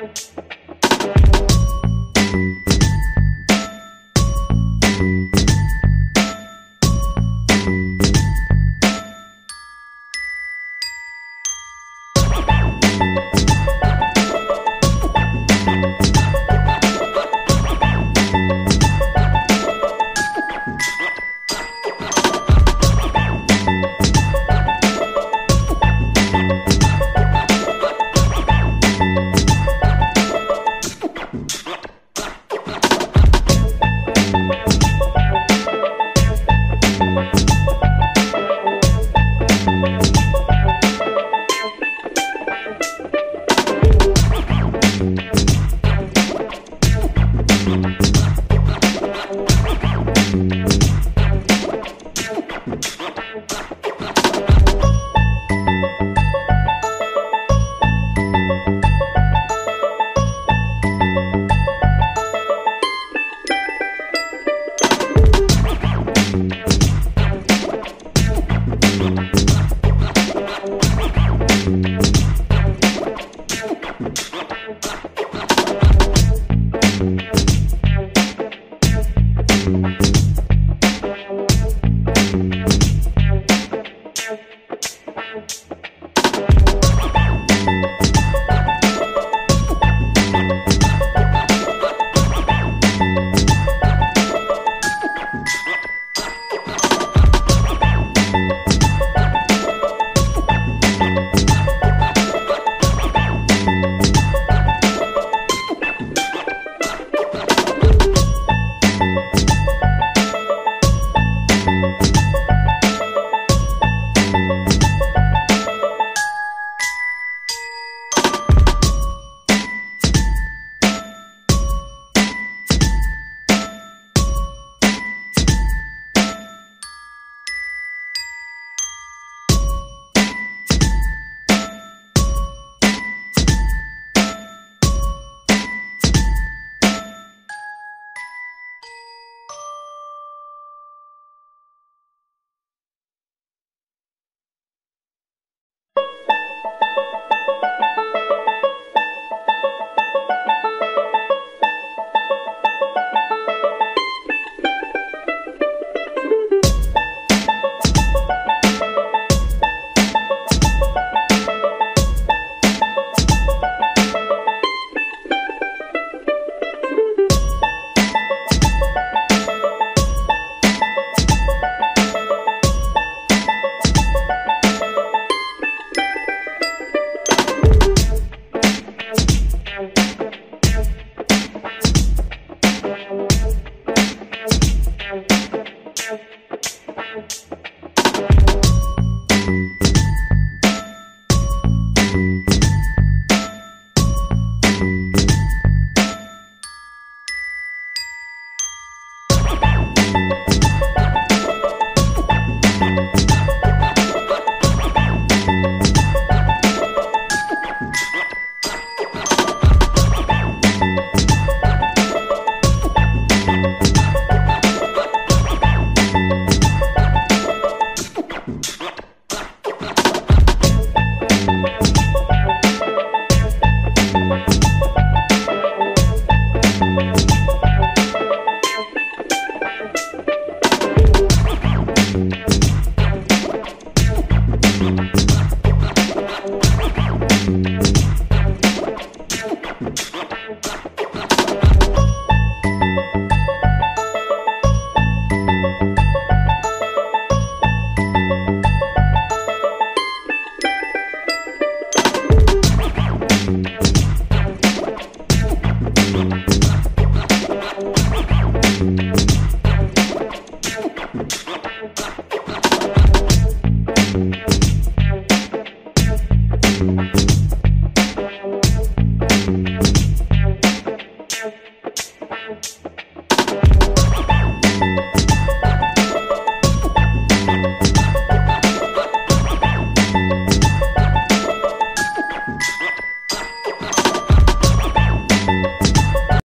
Bye.